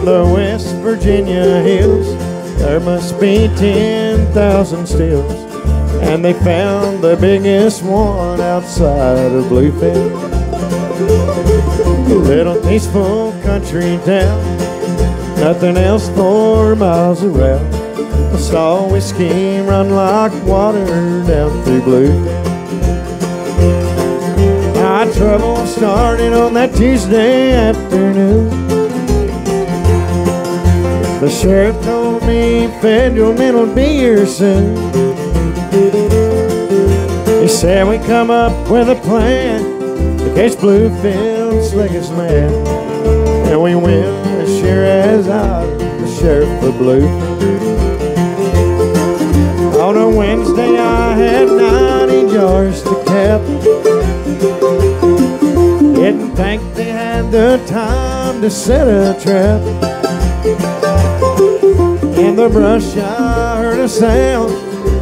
In the West Virginia hills, there must be 10,000 stills. And they found the biggest one outside of Bluefield. A little peaceful country town, nothing else for miles around. I saw whiskey run like water down through Bluefield. Trouble started on that Tuesday afternoon. The sheriff told me federal men will be here soon. He said we come up with a plan to catch Bluefield's slickest man. And we will as sure as I'm the sheriff of Blue. On a Wednesday I had 90 jars to cap. Think they had the time to set a trap. In the brush I heard a sound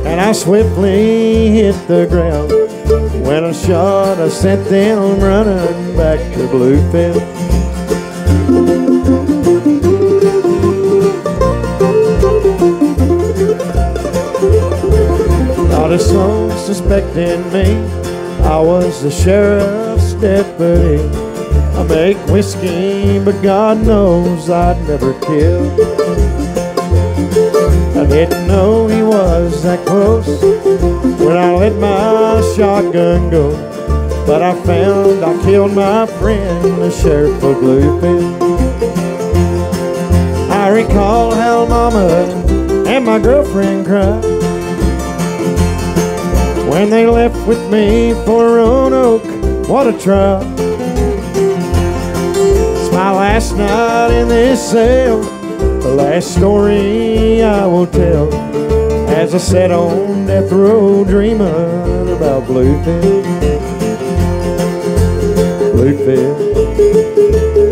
And I swiftly hit the ground. When I shot I sent them running back to Bluefield. Not a soul suspecting me. I was the sheriff's deputy I make whiskey, but God knows I'd never kill I didn't know he was that close when I let my shotgun go. But I found I killed my friend, the sheriff of Bluefield. I recall how Mama and my girlfriend cried when they left with me for Roanoke. What a trial! My last night in this cell. The last story I will tell as I sat on death row dreaming about Bluefield. Bluefield.